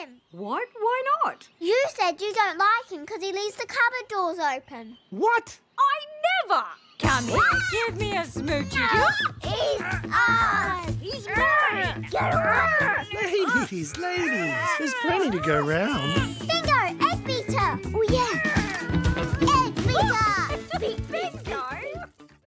him. What? Why not? You said you don't like him because he leaves the cupboard doors open. What? I never! Come here, ah! give me a smoochie. He's ours. He's mine! Get away. Ladies, ladies, there's plenty to go round.